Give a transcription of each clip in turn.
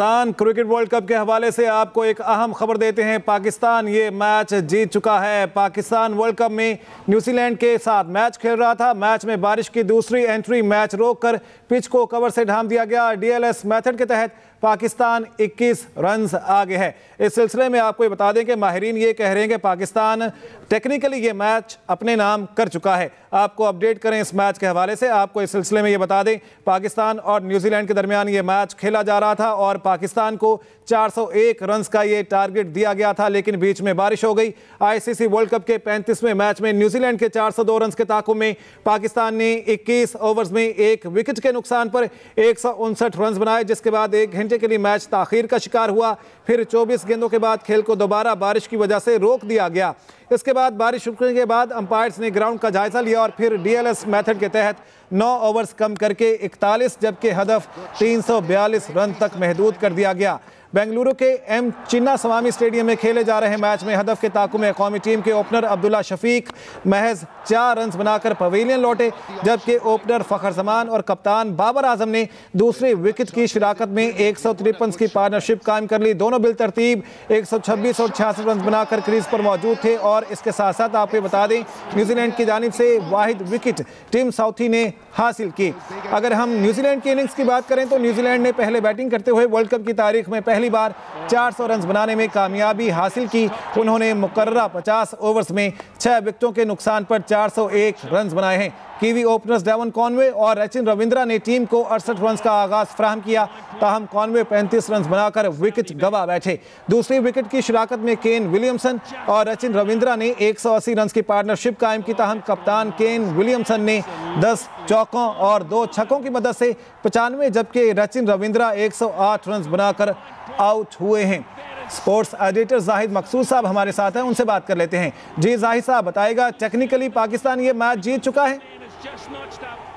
Pakistan cricket world cup के हवाले से आपको एक अहम खबर देते हैं। पाकिस्तान ये मैच जीत चुका है। पाकिस्तान वर्ल्ड कप में न्यूजीलैंड के साथ मैच खेल रहा था। मैच में बारिश की दूसरी एंट्री मैच रोककर पिच को कवर से ढाम दिया गया। डीएलएस मेथड के तहत पाकिस्तान 21 रन आगे है। इस सिलसिले में आपको ये बता दें कि माहरीन ये कह रहे हैं कि पाकिस्तान टेक्निकली ये मैच अपने नाम कर चुका है। आपको अपडेट करें इस मैच के हवाले से। आपको इस सिलसिले में ये बता दें, पाकिस्तान और न्यूजीलैंड के दरमियान ये मैच खेला जा रहा था और पाकिस्तान को 401 रन का ये टारगेट दिया गया था, लेकिन बीच में बारिश हो गई। आईसीसी वर्ल्ड कप के 35वें मैच में न्यूजीलैंड के 402 रन के ताकुब में पाकिस्तान ने 21 ओवर्स में एक विकेट के नुकसान पर एक सौ उनसठ रन बनाए, जिसके बाद एक घंटे के लिए मैच ताखिर का शिकार हुआ। फिर 24 गेंदों के बाद खेल को दोबारा बारिश की वजह से रोक दिया गया। इसके बाद बारिश रुकने के बाद अंपायर्स ने ग्राउंड का जायजा लिया और फिर डीएलएस मेथड के तहत 9 ओवर्स कम करके 41 जबकि हदफ 342 रन तक महदूद कर दिया गया। बेंगलुरु के एम चिन्ना स्वामी स्टेडियम में खेले जा रहे मैच में हदफ के ताकु में कौमी टीम के ओपनर अब्दुल्ला शफीक महज चार रन बनाकर पवेलियन लौटे, जबकि ओपनर फखर जमान और कप्तान बाबर आज़म ने दूसरी विकेट की शिराकत में एक सौ तिरपन की पार्टनरशिप कायम कर ली। दोनों बिल तरतीब एक सौ छब्बीस और छियासठ रन बनाकर क्रीज पर मौजूद थे और इसके साथ साथ आपको बता दें, न्यूजीलैंड की जानब से वाहिद विकेट टीम साउथी ने हासिल की। अगर हम न्यूजीलैंड की इनिंग्स की बात करें तो न्यूजीलैंड ने पहले बैटिंग करते हुए वर्ल्ड कप की तारीख में पहले पहली बार 400 रन बनाने में कामयाबी हासिल की। उन्होंने मुकर्रा 50 ओवर्स में छह विकटों के नुकसान पर 401 रन बनाए हैं। कीवी ओपनर्स डेवन कॉनवे और रचिन रविंद्रा ने टीम को अड़सठ रन का आगाज़ फ्राहम किया, ताहम कॉनवे 35 रन बनाकर विकेट गवा बैठे। दूसरी विकेट की शिराकत में केन विलियमसन और रचिन रविंद्रा ने 180 रन की पार्टनरशिप कायम की, ताहम कप्तान केन विलियमसन ने 10 चौकों और दो छक्कों की मदद से पचानवे, जबकि रचिन रविंद्रा 108 रन बनाकर आउट हुए हैं। स्पोर्ट्स एडिटर जाहिद मकसूद साहब हमारे साथ हैं, उनसे बात कर लेते हैं। जी जाहिद साहब बताएगा टेक्निकली पाकिस्तान ये मैच जीत चुका है?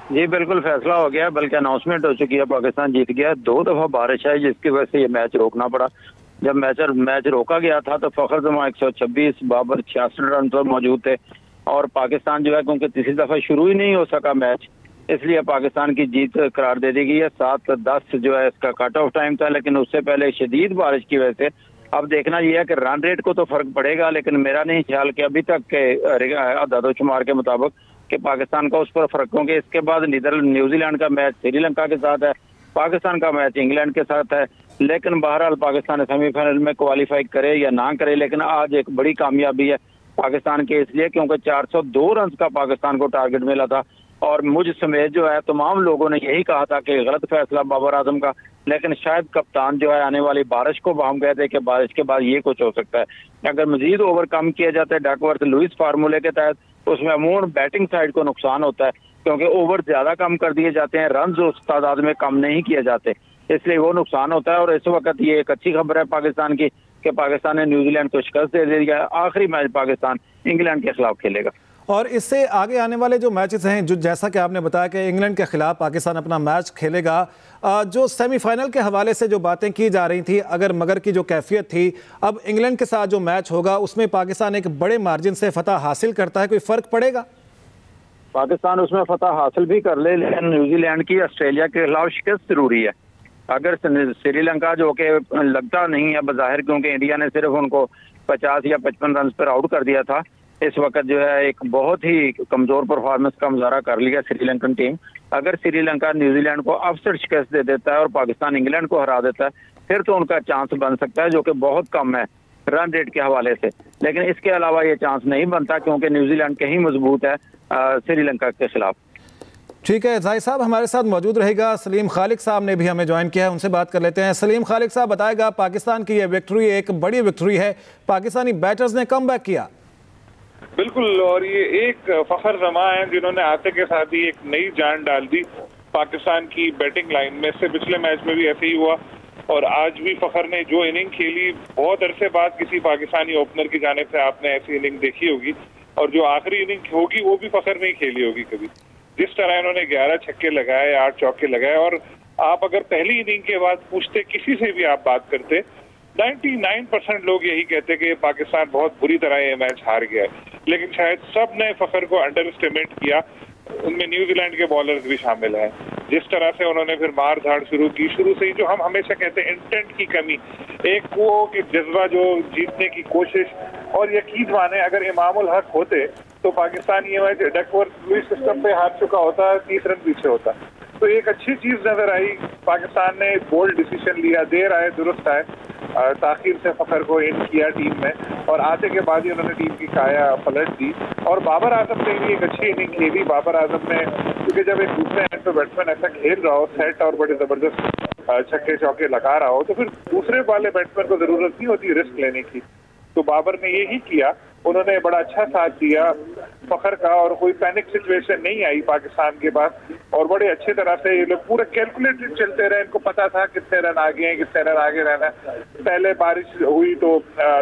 जी, बिल्कुल फैसला हो गया, बल्कि अनाउंसमेंट हो चुकी है, पाकिस्तान जीत गया। दो दफ़ा बारिश है जिसकी वजह से ये मैच रोकना पड़ा। जब मैच मैच रोका गया था तो फखर जमा एक सौ छब्बीस, बाबर छियासठ रन पर मौजूद थे। और पाकिस्तान जो है, क्योंकि तीसरी दफ़ा शुरू ही नहीं हो सका मैच इसलिए पाकिस्तान की जीत करार दे दी गई है। सात दस जो है, इसका कट ऑफ़ टाइम था, लेकिन उससे पहले शदीद बारिश की वजह से, अब देखना यह है कि रन रेट को तो फ़र्क पड़ेगा, लेकिन मेरा नहीं ख्याल कि अभी तक के आदादोशुमार के मुताबिक कि पाकिस्तान का उस पर फ़र्क होंगे इसके बाद न्यूजीलैंड का मैच, श्रीलंका के साथ है, पाकिस्तान का मैच इंग्लैंड के साथ है, लेकिन बहरहाल पाकिस्तान सेमीफाइनल में क्वालिफाई करे या ना करे, लेकिन आज एक बड़ी कामयाबी है पाकिस्तान के इसलिए, क्योंकि 402 रन का पाकिस्तान को टारगेट मिला था। और मुझ समेत जो है, तमाम लोगों ने यही कहा था कि गलत फैसला बाबर आज़म का, लेकिन शायद कप्तान जो है, आने वाली बारिश को हम कहते हैं कि बारिश के बाद ये कुछ हो सकता है। अगर मजीद ओवर कम किया जाता है डकवर्थ लुइस फार्मूले के तहत उसमें अमून बैटिंग साइड को नुकसान होता है, क्योंकि ओवर ज़्यादा कम कर दिए जाते हैं रन उस तादाद में कम नहीं किए जाते, इसलिए वो नुकसान होता है। और इस वक्त ये एक अच्छी खबर है पाकिस्तान की, कि पाकिस्तान ने न्यूजीलैंड को शिकस्त दे दिया आखिरी मैच पाकिस्तान इंग्लैंड के खिलाफ खेलेगा। और इससे आगे आने वाले जो मैचेस हैं, जो जैसा कि आपने बताया कि इंग्लैंड के खिलाफ पाकिस्तान अपना मैच खेलेगा जो सेमीफाइनल के हवाले से जो बातें की जा रही थी, अगर मगर की जो कैफियत थी, अब इंग्लैंड के साथ जो मैच होगा, उसमें पाकिस्तान एक बड़े मार्जिन से फतह हासिल करता है, कोई फ़र्क पड़ेगा? पाकिस्तान उसमें फतह हासिल भी कर ले, लेकिन न्यूजीलैंड की ऑस्ट्रेलिया के खिलाफ शिकस्त ज़रूरी है। अगर श्रीलंका जो कि लगता नहीं है बाहिर क्योंकि इंडिया ने सिर्फ़ उनको पचास या पचपन रन पर आउट कर दिया था इस वक्त जो है एक बहुत ही कमज़ोर परफॉर्मेंस का मुजाहरा कर लिया श्रीलंकन टीम अगर श्रीलंका न्यूजीलैंड को अफसर शिकस्त दे देता है और पाकिस्तान इंग्लैंड को हरा देता है, फिर तो उनका चांस बन सकता है, जो कि बहुत कम है रन रेट के हवाले से। लेकिन इसके अलावा ये चांस नहीं बनता क्योंकि न्यूजीलैंड कहीं मज़बूत है श्रीलंका के खिलाफ। ठीक है, ज़ाहिर साहब, हमारे साथ मौजूद रहेगा सलीम खालिक साहब ने भी हमें ज्वाइन किया है, उनसे बात कर लेते हैं। सलीम खालिक साहब, बताएगा पाकिस्तान की यह विक्ट्री एक बड़ी विक्ट्री है। पाकिस्तानी बैटर्स ने कम किया। बिल्कुल, और ये एक फखर जमा है जिन्होंने आते के साथ ही एक नई जान डाल दी। पाकिस्तान की बैटिंग लाइन में से पिछले मैच में भी ऐसे ही हुआ। और आज भी फखर ने जो इनिंग खेली, बहुत अरसे बाद किसी पाकिस्तानी ओपनर की जानब से आपने ऐसी इनिंग देखी होगी। और जो आखिरी इनिंग होगी, वो भी फखर नहीं खेली होगी कभी। जिस तरह इन्होंने ग्यारह छक्के लगाए, आठ चौके लगाए, और आप अगर पहली इनिंग के बाद पूछते किसी से भी आप बात करते 99 परसेंट लोग यही कहते कि पाकिस्तान बहुत बुरी तरह ये मैच हार गया है। लेकिन शायद सबने फखर को अंडर एस्टिमेट किया। उनमें न्यूजीलैंड के बॉलर्स भी शामिल हैं। जिस तरह से उन्होंने फिर मार धाड़ शुरू की, शुरू से ही जो हम हमेशा कहते हैं इंटेंट की कमी, एक वो कि जज्बा जो जीतने की कोशिश और यकीन माने अगर इमामुल हक होते तो पाकिस्तान ये मैच डकवर्थ लुइस सिस्टम पे हार चुका होता, तीस रन पीछे होता। तो एक अच्छी चीज़ नज़र आई। पाकिस्तान ने बोल्ड डिसीज़न लिया देर आए दुरुस्त आए ताखिर से फखर को इन किया टीम में और आते के बाद ही उन्होंने टीम की काया पलट दी। और बाबर आज़म ने भी एक अच्छी इनिंग खेली। बाबर आज़म ने, क्योंकि जब एक दूसरे एंड पे बैट्समैन ऐसा खेल रहा हो सेट और बड़े ज़बरदस्त छक्के चौके लगा रहा हो तो फिर दूसरे वाले बैट्समैन को ज़रूरत नहीं होती रिस्क लेने की। तो बाबर ने यही किया। उन्होंने बड़ा अच्छा साथ दिया, फखर का और कोई पैनिक सिचुएशन नहीं आई पाकिस्तान के पास। और बड़े अच्छे तरह से ये लोग पूरे कैलकुलेटेड चलते रहे, इनको पता था कितने रन आगे हैं, कितने रन आगे रहना पहले बारिश हुई तो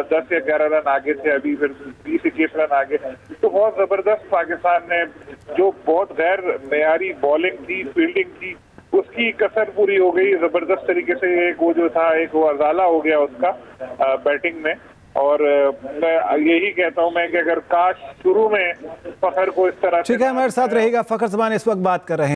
दस या ग्यारह रन आगे थे, अभी फिर बीस इक्कीस रन आगे। तो बहुत ज़बरदस्त पाकिस्तान ने जो बहुत गैर मैारी बॉलिंग थी फील्डिंग थी उसकी कसर पूरी हो गई, ज़बरदस्त तरीके से एक वो जो था, एक वो अजाला हो गया उसका बैटिंग में। और मैं यही कहता हूँ मैं कि अगर काश शुरू में फखर को इस तरह ठीक है हमारे साथ रहेगा फखर जबान इस वक्त बात कर रहे हैं।